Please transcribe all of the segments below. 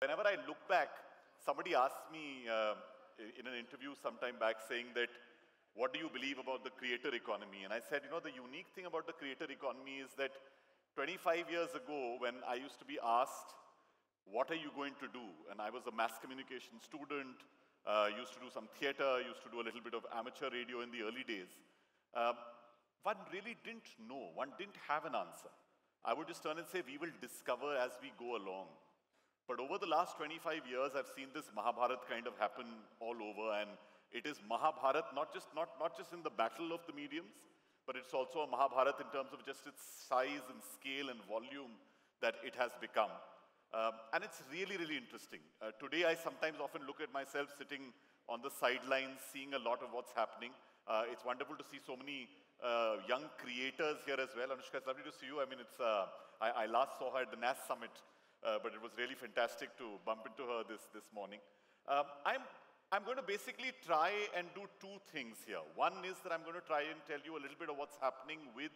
Whenever I look back, somebody asked me uh, in an interview sometime back saying that, what do you believe about the creator economy? And I said, you know, the unique thing about the creator economy is that 25 years ago, when I used to be asked, what are you going to do? And I was a mass communication student, uh, used to do some theater, used to do a little bit of amateur radio in the early days. Um, one really didn't know, one didn't have an answer. I would just turn and say, we will discover as we go along. But over the last 25 years, I've seen this Mahabharat kind of happen all over, and it is Mahabharat not just, not, not just in the battle of the mediums, but it's also a Mahabharat in terms of just its size and scale and volume that it has become. Um, and it's really, really interesting. Uh, today, I sometimes often look at myself sitting on the sidelines, seeing a lot of what's happening. Uh, it's wonderful to see so many uh, young creators here as well. Anushka, it's lovely to see you. I mean, it's, uh, I, I, last saw her at the NAS Summit, uh, but it was really fantastic to bump into her this, this morning. Um, I'm, I'm going to basically try and do two things here. One is that I'm going to try and tell you a little bit of what's happening with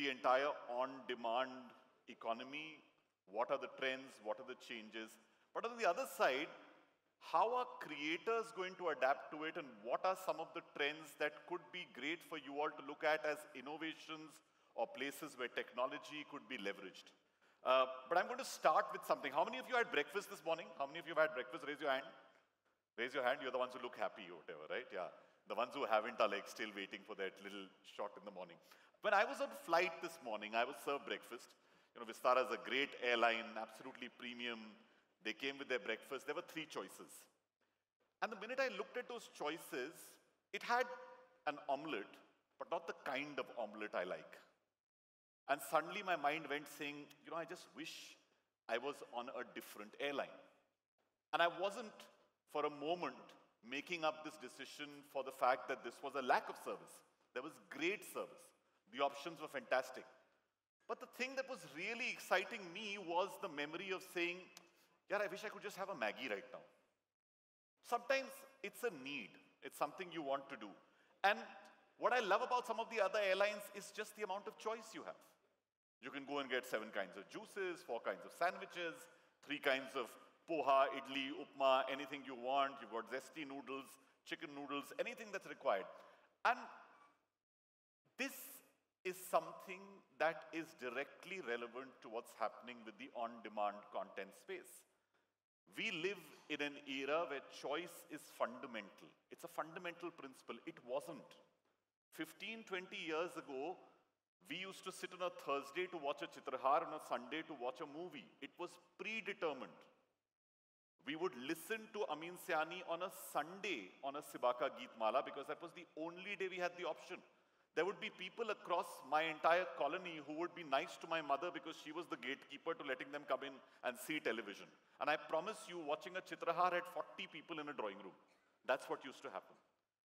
the entire on-demand economy, what are the trends, what are the changes. But on the other side, how are creators going to adapt to it and what are some of the trends that could be great for you all to look at as innovations or places where technology could be leveraged? Uh, but I'm going to start with something. How many of you had breakfast this morning? How many of you have had breakfast? Raise your hand. Raise your hand. You're the ones who look happy or whatever, right? Yeah. The ones who haven't are like still waiting for that little shot in the morning. When I was on flight this morning, I was served breakfast. You know, Vistara is a great airline, absolutely premium, they came with their breakfast. There were three choices. And the minute I looked at those choices, it had an omelette, but not the kind of omelette I like. And suddenly my mind went saying, you know, I just wish I was on a different airline. And I wasn't for a moment making up this decision for the fact that this was a lack of service. There was great service. The options were fantastic. But the thing that was really exciting me was the memory of saying, yeah, I wish I could just have a Maggi right now. Sometimes it's a need. It's something you want to do. And what I love about some of the other airlines is just the amount of choice you have. You can go and get seven kinds of juices, four kinds of sandwiches, three kinds of poha, idli, upma, anything you want. You've got zesty noodles, chicken noodles, anything that's required. And this is something that is directly relevant to what's happening with the on-demand content space. We live in an era where choice is fundamental. It's a fundamental principle. It wasn't. 15, 20 years ago, we used to sit on a Thursday to watch a Chitrahar, on a Sunday to watch a movie. It was predetermined. We would listen to Amin Sayani on a Sunday on a Cibaca Geet Mala because that was the only day we had the option. There would be people across my entire colony who would be nice to my mother because she was the gatekeeper to letting them come in and see television. And I promise you, watching a Chitrahar had 40 people in a drawing room. That's what used to happen.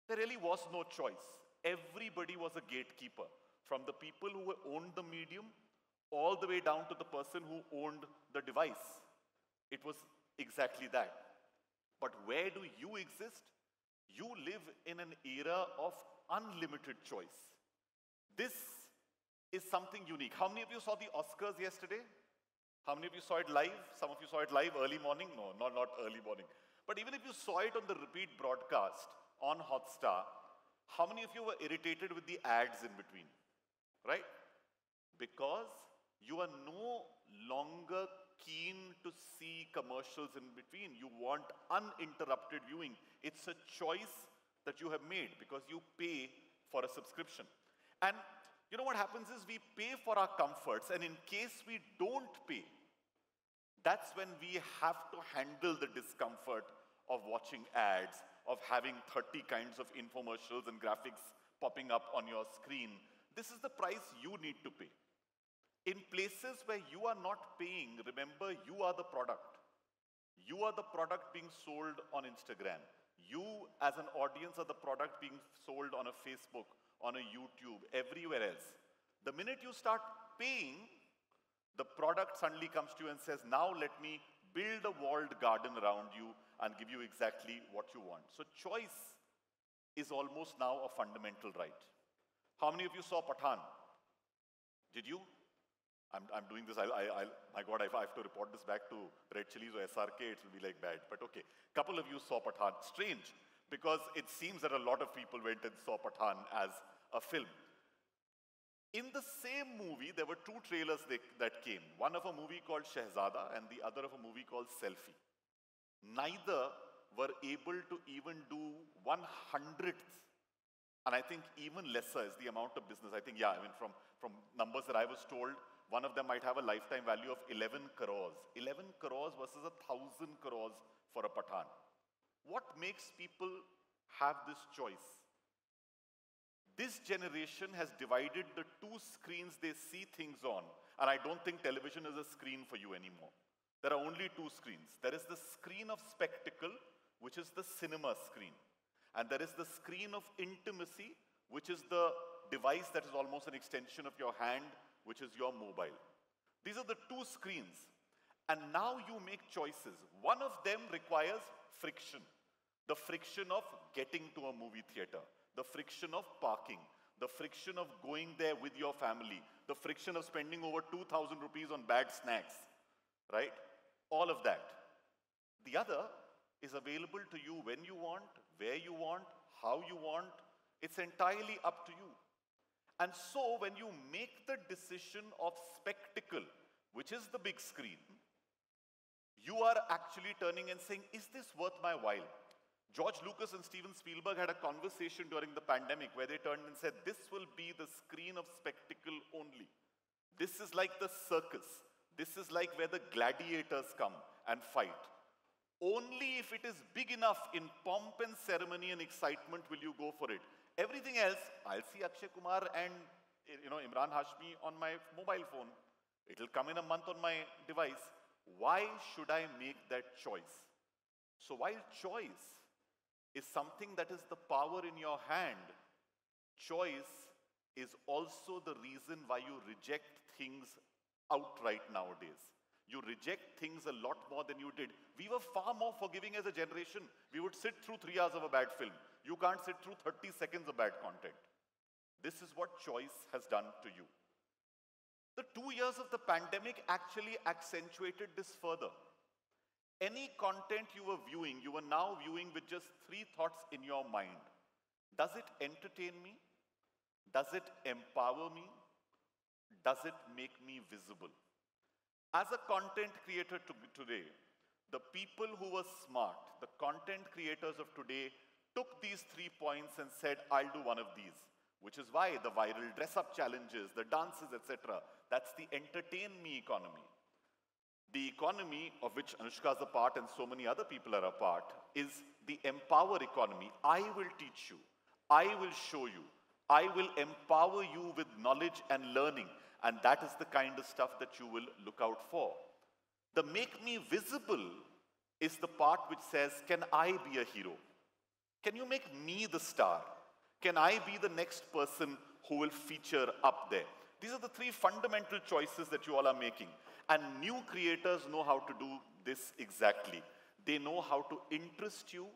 There really was no choice. Everybody was a gatekeeper, from the people who owned the medium all the way down to the person who owned the device. It was exactly that. But where do you exist? You live in an era of unlimited choice. This is something unique. How many of you saw the Oscars yesterday? How many of you saw it live? Some of you saw it live early morning? No, not, not early morning. But even if you saw it on the repeat broadcast on Hotstar, how many of you were irritated with the ads in between? Right? Because you are no longer keen to see commercials in between. You want uninterrupted viewing. It's a choice that you have made because you pay for a subscription. And you know what happens is we pay for our comforts, and in case we don't pay, that's when we have to handle the discomfort of watching ads, of having 30 kinds of infomercials and graphics popping up on your screen. This is the price you need to pay. In places where you are not paying, remember, you are the product. You are the product being sold on Instagram. You, as an audience, are the product being sold on a Facebook on a YouTube, everywhere else. The minute you start paying, the product suddenly comes to you and says, now let me build a walled garden around you and give you exactly what you want. So choice is almost now a fundamental right. How many of you saw Pathaan? Did you? I'm, I'm doing this, I, I, I, my God, if I have to report this back to Red Chillies or SRK, it will be like bad. But okay, couple of you saw Pathaan. Strange, because it seems that a lot of people went and saw Pathaan as a film. In the same movie, there were two trailers they, that came. One of a movie called Shehzada and the other of a movie called Selfie. Neither were able to even do one hundredth and I think even lesser is the amount of business. I think, yeah, I mean, from, from numbers that I was told, one of them might have a lifetime value of 11 crores. 11 crores versus a thousand crores for a Pathaan. What makes people have this choice? This generation has divided the two screens they see things on. And I don't think television is a screen for you anymore. There are only two screens. There is the screen of spectacle, which is the cinema screen. And there is the screen of intimacy, which is the device that is almost an extension of your hand, which is your mobile. These are the two screens. And now you make choices. One of them requires friction. The friction of getting to a movie theater, the friction of parking, the friction of going there with your family, the friction of spending over 2,000 rupees on bad snacks, right? All of that. The other is available to you when you want, where you want, how you want. It's entirely up to you. And so, when you make the decision of spectacle, which is the big screen, you are actually turning and saying, Is this worth my while? George Lucas and Steven Spielberg had a conversation during the pandemic where they turned and said, This will be the screen of spectacle only. This is like the circus. This is like where the gladiators come and fight. Only if it is big enough in pomp and ceremony and excitement will you go for it. Everything else, I'll see Akshay Kumar and you know Emraan Hashmi on my mobile phone. It'll come in a month on my device. Why should I make that choice? So while choice is something that is the power in your hand, choice is also the reason why you reject things outright nowadays. You reject things a lot more than you did. We were far more forgiving as a generation. We would sit through three hours of a bad film. You can't sit through 30 seconds of bad content. This is what choice has done to you. The two years of the pandemic actually accentuated this further. Any content you were viewing, you were now viewing with just three thoughts in your mind. Does it entertain me? Does it empower me? Does it make me visible? As a content creator to today, the people who were smart, the content creators of today, took these three points and said, I'll do one of these. Which is why the viral dress up challenges, the dances, etc. That's the entertain me economy. The economy of which Anushka is a part and so many other people are a part is the empower economy. I will teach you. I will show you. I will empower you with knowledge and learning. And that is the kind of stuff that you will look out for. The make me visible is the part which says, Can I be a hero? Can you make me the star? Can I be the next person who will feature up there? These are the three fundamental choices that you all are making. And new creators know how to do this exactly. They know how to interest you,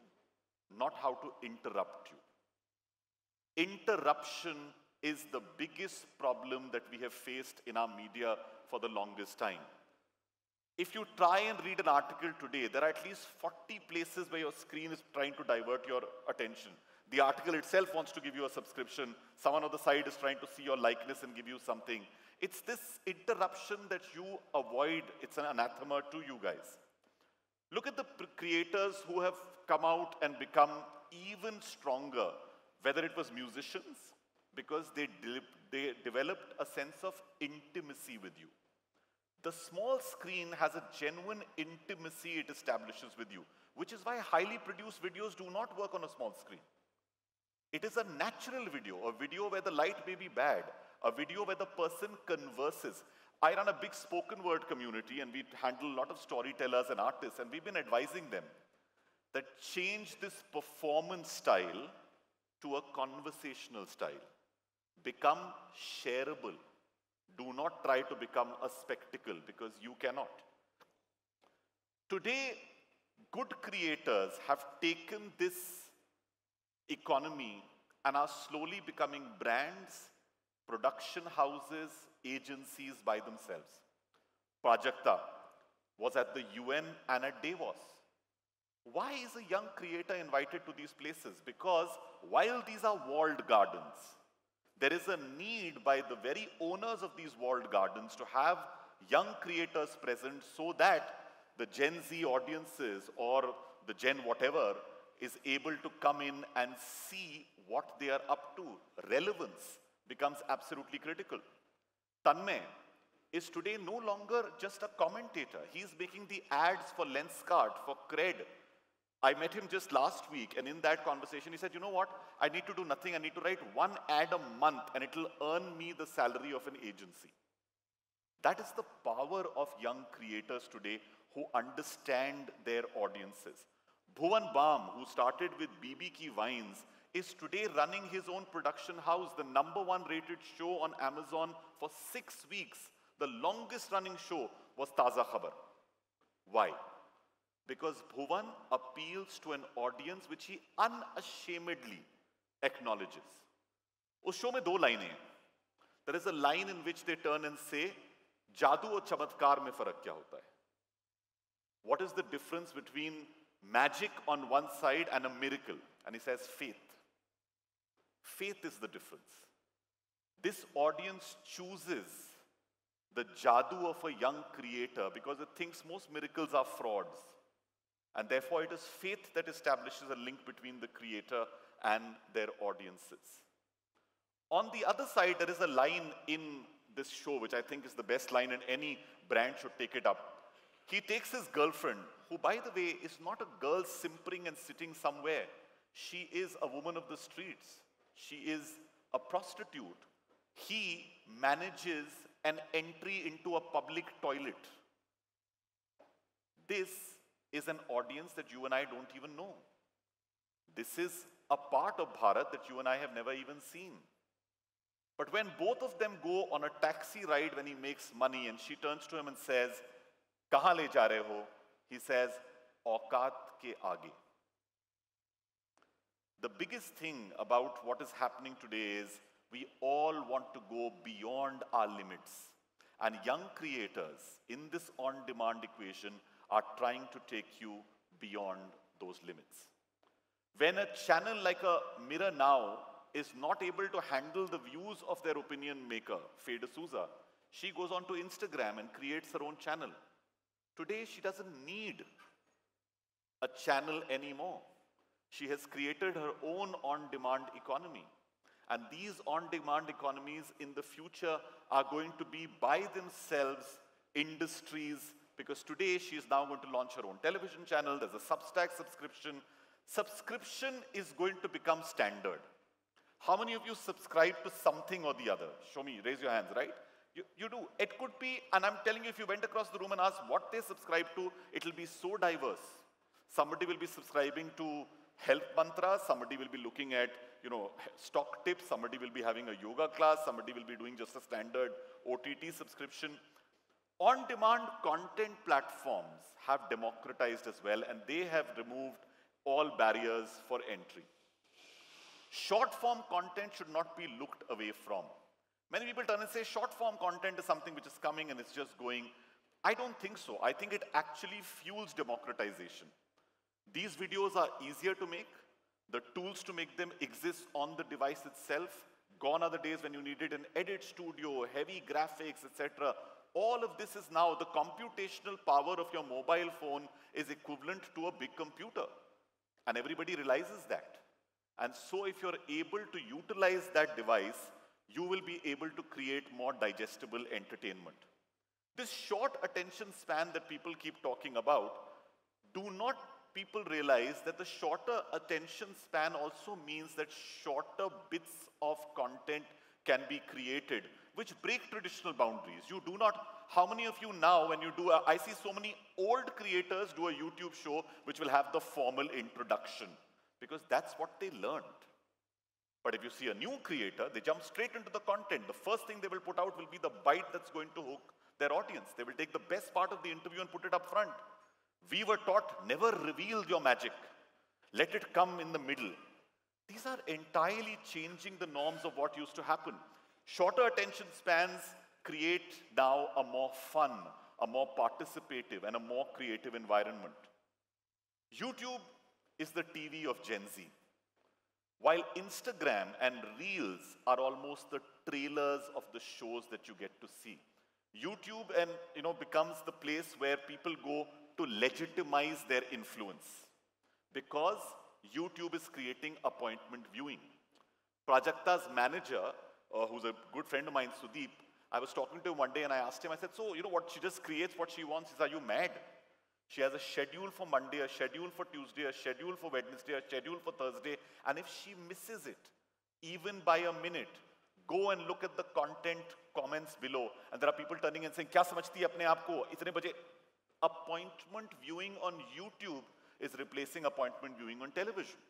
not how to interrupt you. Interruption is the biggest problem that we have faced in our media for the longest time. If you try and read an article today, there are at least 40 places where your screen is trying to divert your attention. The article itself wants to give you a subscription. Someone on the side is trying to see your likeness and give you something. It's this interruption that you avoid. It's an anathema to you guys. Look at the creators who have come out and become even stronger, whether it was musicians, because they, de they developed a sense of intimacy with you. The small screen has a genuine intimacy it establishes with you, which is why highly produced videos do not work on a small screen. It is a natural video, a video where the light may be bad, a video where the person converses. I run a big spoken word community and we handle a lot of storytellers and artists, and we've been advising them that change this performance style to a conversational style. Become shareable. Do not try to become a spectacle because you cannot. Today, good creators have taken this economy and are slowly becoming brands, production houses, agencies by themselves. Prajakta was at the UN and at Davos. Why is a young creator invited to these places? Because while these are walled gardens, there is a need by the very owners of these walled gardens to have young creators present so that the Gen Z audiences or the Gen whatever is able to come in and see what they are up to. Relevance becomes absolutely critical. Tanmay is today no longer just a commentator. He's making the ads for Lenskart, for Cred. I met him just last week, and in that conversation, he said, You know what? I need to do nothing. I need to write one ad a month, and it'll earn me the salary of an agency. That is the power of young creators today who understand their audiences. Bhuvan Bam, who started with BB Ki Vines, is today running his own production house, the number one rated show on Amazon for six weeks. The longest running show was Taza Khabar. Why? Because Bhuvan appeals to an audience which he unashamedly acknowledges. उस show में दो लाइनें हैं There is a line in which they turn and say, जादू और चमत्कार में फर्क क्या होता है What is the difference between magic on one side and a miracle? And he says, faith. Faith is the difference. This audience chooses the jadoo of a young creator because it thinks most miracles are frauds. And therefore, it is faith that establishes a link between the creator and their audiences. On the other side, there is a line in this show, which I think is the best line, and any brand should take it up. He takes his girlfriend, who, by the way, is not a girl simpering and sitting somewhere. She is a woman of the streets. She is a prostitute. He manages an entry into a public toilet. This is an audience that you and I don't even know. This is a part of Bharat that you and I have never even seen. But when both of them go on a taxi ride when he makes money and she turns to him and says, Kahan le ja rahe ho? He says, Aukat ke aage. The biggest thing about what is happening today is we all want to go beyond our limits. And young creators in this on demand equation are trying to take you beyond those limits. When a channel like a Mirror Now is not able to handle the views of their opinion maker, Faye D'Souza, she goes on to Instagram and creates her own channel. Today, she doesn't need a channel anymore. She has created her own on demand economy. And these on demand economies in the future are going to be by themselves industries because today she is now going to launch her own television channel. There's a Substack subscription. Subscription is going to become standard. How many of you subscribe to something or the other? Show me, raise your hands, right? You, you do. It could be, and I'm telling you, if you went across the room and asked what they subscribe to, it'll be so diverse. Somebody will be subscribing to health mantra, somebody will be looking at, you know, stock tips, somebody will be having a yoga class, somebody will be doing just a standard OTT subscription. On-demand content platforms have democratized as well, and they have removed all barriers for entry. Short-form content should not be looked away from. Many people turn and say short-form content is something which is coming and it's just going. I don't think so. I think it actually fuels democratization. These videos are easier to make. The tools to make them exist on the device itself. Gone are the days when you needed an edit studio, heavy graphics, etc. All of this is now, the computational power of your mobile phone is equivalent to a big computer. And everybody realizes that. And so if you're able to utilize that device, you will be able to create more digestible entertainment. This short attention span that people keep talking about, do not people realize that the shorter attention span also means that shorter bits of content can be created, which break traditional boundaries. You do not, how many of you now, when you do, a, I see so many old creators do a YouTube show which will have the formal introduction, because that's what they learned. But if you see a new creator, they jump straight into the content. The first thing they will put out will be the bite that's going to hook their audience. They will take the best part of the interview and put it up front. We were taught never reveal your magic. Let it come in the middle. These are entirely changing the norms of what used to happen. Shorter attention spans create now a more fun, a more participative, and a more creative environment. YouTube is the TV of Gen Z. While Instagram and Reels are almost the trailers of the shows that you get to see. YouTube and you know becomes the place where people go to legitimize their influence because YouTube is creating appointment viewing. Prajakta's manager, uh, who's a good friend of mine, Sudeep, I was talking to him one day and I asked him, I said, so, you know what, she just creates what she wants. He said, are you mad? She has a schedule for Monday, a schedule for Tuesday, a schedule for Wednesday, a schedule for Thursday. And if she misses it, even by a minute, go and look at the content comments below. And there are people turning and saying, samajhti apne aap ko? Itne baje. Appointment viewing on YouTube is replacing appointment viewing on television.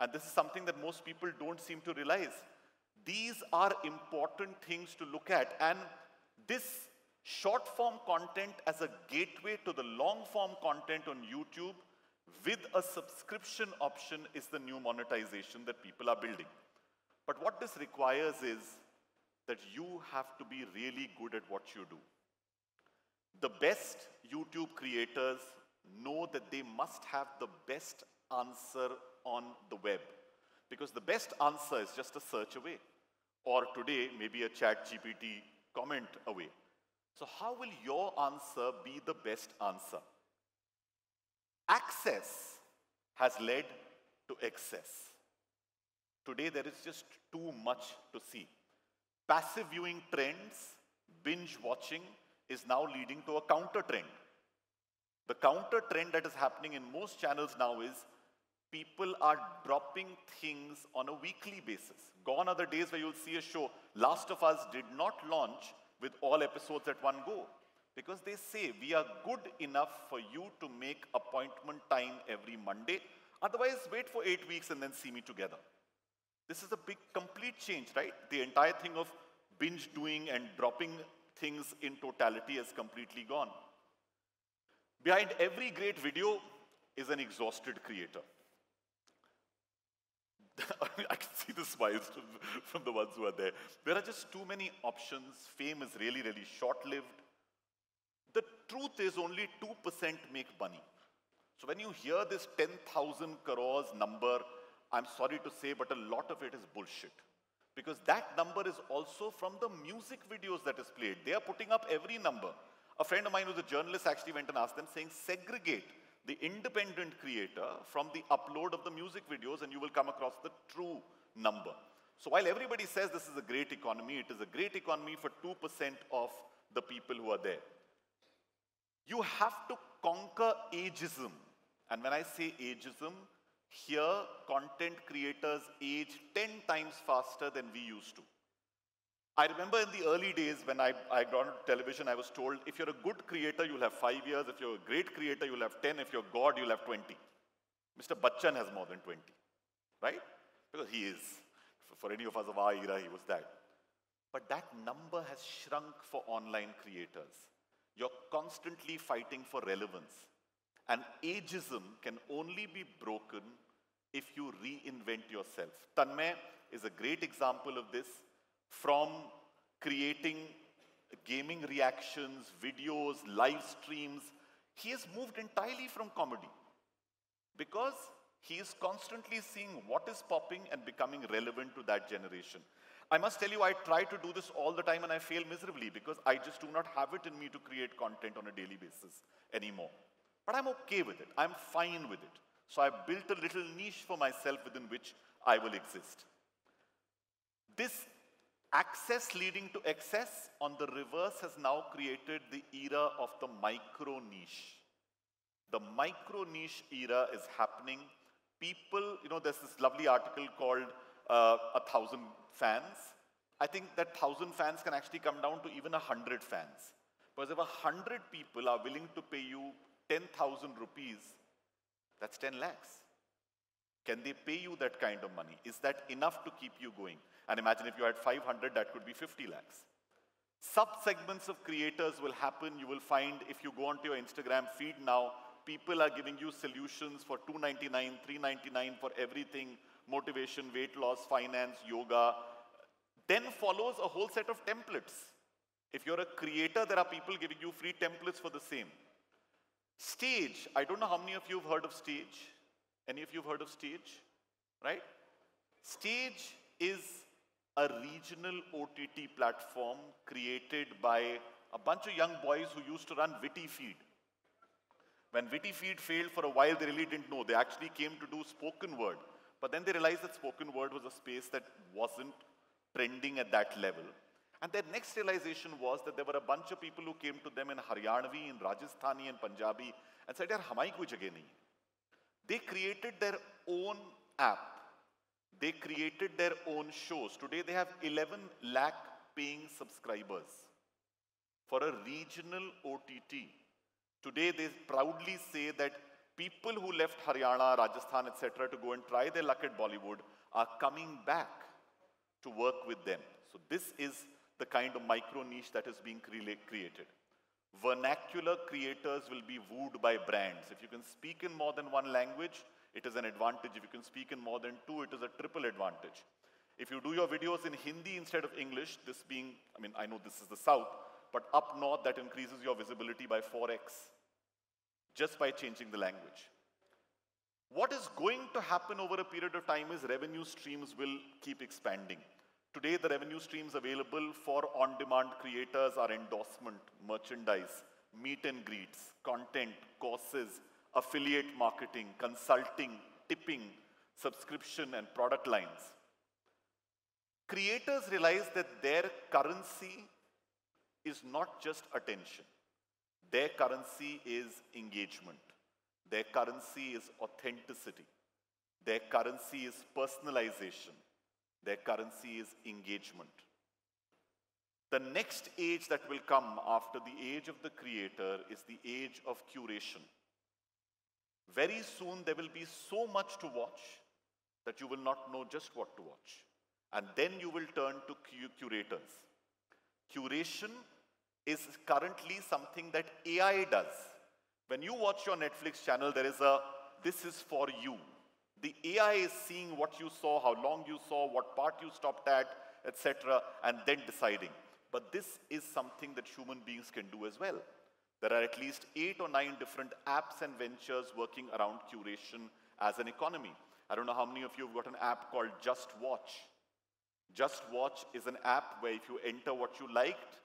And this is something that most people don't seem to realize. These are important things to look at. And this short form content as a gateway to the long form content on YouTube with a subscription option is the new monetization that people are building. But what this requires is that you have to be really good at what you do. The best YouTube creators know that they must have the best answer on the web. Because the best answer is just a search away. Or today, maybe a ChatGPT comment away. So how will your answer be the best answer? Access has led to excess. Today, there is just too much to see. Passive viewing trends, binge watching, is now leading to a counter trend. The counter trend that is happening in most channels now is people are dropping things on a weekly basis. Gone are the days where you'll see a show. Last of Us did not launch with all episodes at one go because they say we are good enough for you to make appointment time every Monday. Otherwise, wait for eight weeks and then see me together. This is a big, complete change, right? The entire thing of binge doing and dropping things in totality has completely gone. Behind every great video is an exhausted creator. I can see the smiles from, from the ones who are there. There are just too many options. Fame is really, really short-lived. The truth is only 2% make money. So when you hear this 10,000 crores number, I'm sorry to say, but a lot of it is bullshit. Because that number is also from the music videos that is played. They are putting up every number. A friend of mine who's a journalist actually went and asked them saying, segregate the independent creator from the upload of the music videos and you will come across the true number. So while everybody says this is a great economy, it is a great economy for 2% of the people who are there. You have to conquer ageism. And when I say ageism, here content creators age 10 times faster than we used to. I remember in the early days when I, I got into television, I was told if you're a good creator, you'll have five years. If you're a great creator, you'll have 10. If you're God, you'll have 20. Mr. Bachchan has more than 20, right? Because he is. For any of us of our era, he was that. But that number has shrunk for online creators. You're constantly fighting for relevance. And ageism can only be broken if you reinvent yourself. Tanmay is a great example of this from creating gaming reactions, videos, live streams. He has moved entirely from comedy because he is constantly seeing what is popping and becoming relevant to that generation. I must tell you, I try to do this all the time and I fail miserably because I just do not have it in me to create content on a daily basis anymore. But I'm okay with it. I'm fine with it. So I've built a little niche for myself within which I will exist. This Access leading to excess on the reverse has now created the era of the micro niche. The micro niche era is happening. People, you know, there's this lovely article called uh, A Thousand Fans. I think that thousand fans can actually come down to even a hundred fans. Because if a hundred people are willing to pay you 10,000 rupees, that's 10 lakhs. Can they pay you that kind of money? Is that enough to keep you going? And imagine if you had 500, that could be 50 lakhs. Sub-segments of creators will happen. You will find if you go onto your Instagram feed now, people are giving you solutions for 299, 399 for everything, motivation, weight loss, finance, yoga. Then follows a whole set of templates. If you're a creator, there are people giving you free templates for the same. Stage, I don't know how many of you have heard of Stage. Any of you have heard of Stage? Right? Stage is a regional OTT platform created by a bunch of young boys who used to run Witty Feed. When Witty Feed failed for a while, they really didn't know. They actually came to do spoken word. But then they realized that spoken word was a space that wasn't trending at that level. And their next realization was that there were a bunch of people who came to them in Haryanvi, in Rajasthani, and Punjabi and said, Yaar, hamai koi jagah nahi. They created their own app. They created their own shows. Today they have 11 lakh paying subscribers for a regional OTT. Today they proudly say that people who left Haryana, Rajasthan, etc. to go and try their luck at Bollywood are coming back to work with them. So this is the kind of micro niche that is being created. Vernacular creators will be wooed by brands. If you can speak in more than one language, it is an advantage. If you can speak in more than two, it is a triple advantage. If you do your videos in Hindi instead of English, this being, I mean, I know this is the South, but up north, that increases your visibility by 4x just by changing the language. What is going to happen over a period of time is revenue streams will keep expanding. Today, the revenue streams available for on-demand creators are endorsement, merchandise, meet and greets, content, courses, affiliate marketing, consulting, tipping, subscription, and product lines. Creators realize that their currency is not just attention. Their currency is engagement. Their currency is authenticity. Their currency is personalization. Their currency is engagement. The next age that will come after the age of the creator is the age of curation. Very soon there will be so much to watch that you will not know just what to watch. And then you will turn to curators. Curation is currently something that AI does. When you watch your Netflix channel, there is a this is for you. The AI is seeing what you saw, how long you saw, what part you stopped at, etc., and then deciding. But this is something that human beings can do as well. There are at least eight or nine different apps and ventures working around curation as an economy. I don't know how many of you have got an app called Just Watch. Just Watch is an app where if you enter what you liked,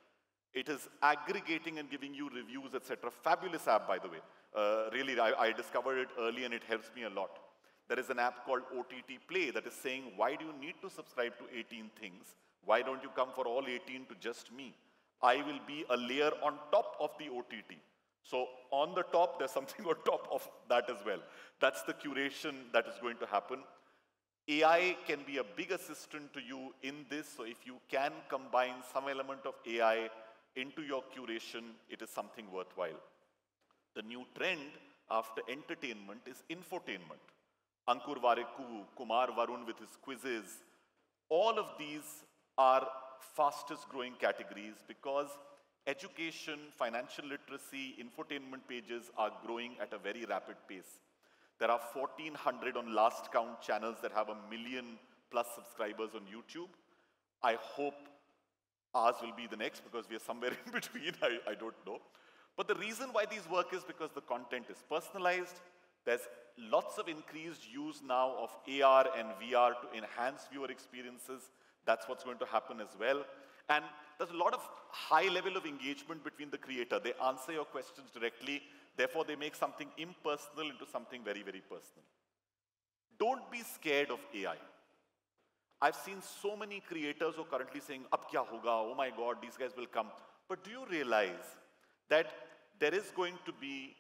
it is aggregating and giving you reviews, etc. Fabulous app, by the way. Uh, really, I, I discovered it early and it helps me a lot. There is an app called OTT Play that is saying, why do you need to subscribe to 18 things? Why don't you come for all 18 to just me? I will be a layer on top of the OTT. So on the top, there's something on top of that as well. That's the curation that is going to happen. AI can be a big assistant to you in this. So if you can combine some element of AI into your curation, it is something worthwhile. The new trend after entertainment is infotainment. Ankur Warikoo, Kumar Varun with his quizzes, all of these are fastest growing categories because education, financial literacy, infotainment pages are growing at a very rapid pace. There are 1,400 on last count channels that have a million plus subscribers on YouTube. I hope ours will be the next because we are somewhere in between, I, I don't know. But the reason why these work is because the content is personalized, there's lots of increased use now of AR and VR to enhance viewer experiences. That's what's going to happen as well. And there's a lot of high level of engagement between the creator. They answer your questions directly. Therefore, they make something impersonal into something very, very personal. Don't be scared of AI. I've seen so many creators who are currently saying, Ab kya hoga? Oh my God, these guys will come. But do you realize that there is going to be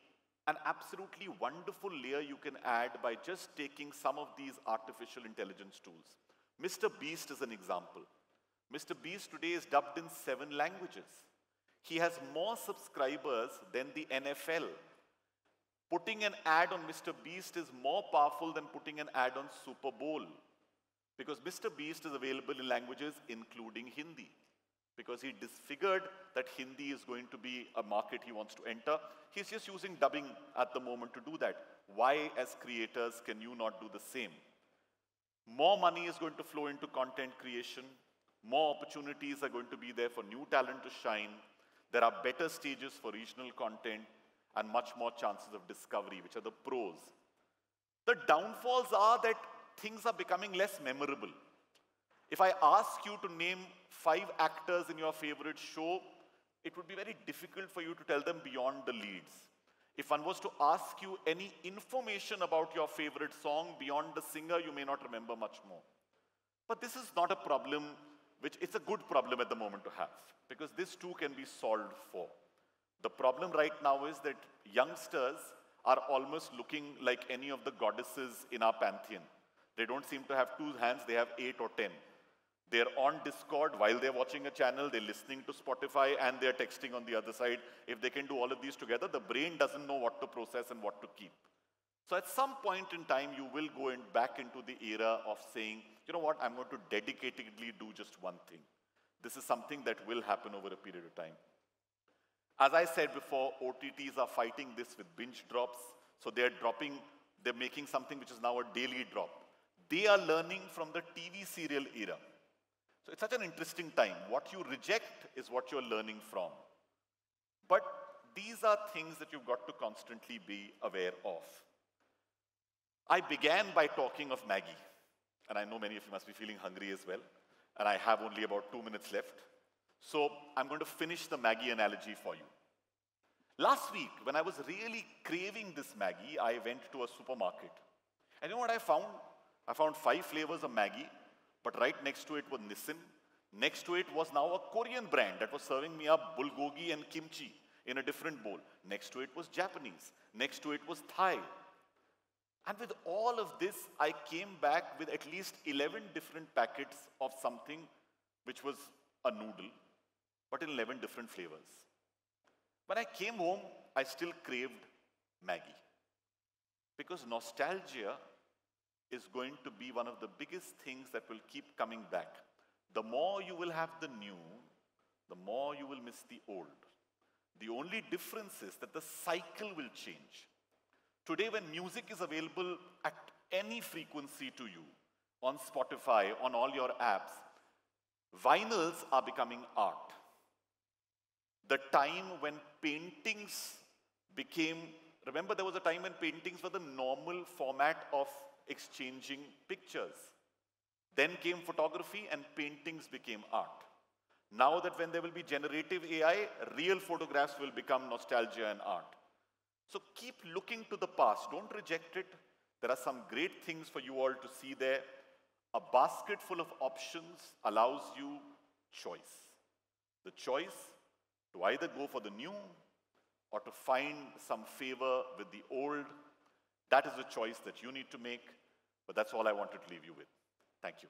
an absolutely wonderful layer you can add by just taking some of these artificial intelligence tools. Mr. Beast is an example. Mr. Beast today is dubbed in seven languages. He has more subscribers than the NFL. Putting an ad on Mr. Beast is more powerful than putting an ad on Super Bowl. Because Mr. Beast is available in languages including Hindi because he disfigured that Hindi is going to be a market he wants to enter. He's just using dubbing at the moment to do that. Why, as creators, can you not do the same? More money is going to flow into content creation. More opportunities are going to be there for new talent to shine. There are better stages for regional content and much more chances of discovery, which are the pros. The downfalls are that things are becoming less memorable. If I ask you to name five actors in your favorite show, it would be very difficult for you to tell them beyond the leads. If one was to ask you any information about your favorite song beyond the singer, you may not remember much more. But this is not a problem which it's a good problem at the moment to have because this too can be solved for. The problem right now is that youngsters are almost looking like any of the goddesses in our pantheon. They don't seem to have two hands, they have eight or ten. They're on Discord while they're watching a channel, they're listening to Spotify, and they're texting on the other side. If they can do all of these together, the brain doesn't know what to process and what to keep. So at some point in time, you will go in back into the era of saying, you know what, I'm going to dedicatedly do just one thing. This is something that will happen over a period of time. As I said before, OTTs are fighting this with binge drops. So they're dropping, they're making something which is now a daily drop. They are learning from the TV serial era. So it's such an interesting time. What you reject is what you're learning from. But these are things that you've got to constantly be aware of. I began by talking of Maggi. And I know many of you must be feeling hungry as well. And I have only about two minutes left. So I'm going to finish the Maggi analogy for you. Last week, when I was really craving this Maggi, I went to a supermarket. And you know what I found? I found five flavors of Maggi but right next to it was Nissin. Next to it was now a Korean brand that was serving me up bulgogi and kimchi in a different bowl. Next to it was Japanese. Next to it was Thai. And with all of this, I came back with at least 11 different packets of something which was a noodle, but in 11 different flavors. When I came home, I still craved Maggi. Because nostalgia is going to be one of the biggest things that will keep coming back. The more you will have the new, the more you will miss the old. The only difference is that the cycle will change. Today, when music is available at any frequency to you, on Spotify, on all your apps, vinyls are becoming art. The time when paintings became, remember, there was a time when paintings were the normal format of exchanging pictures. Then came photography and paintings became art. Now that when there will be generative AI, real photographs will become nostalgia and art. So keep looking to the past. Don't reject it. There are some great things for you all to see there. A basket full of options allows you choice. The choice to either go for the new or to find some favor with the old that is a choice that you need to make, but that's all I wanted to leave you with. Thank you.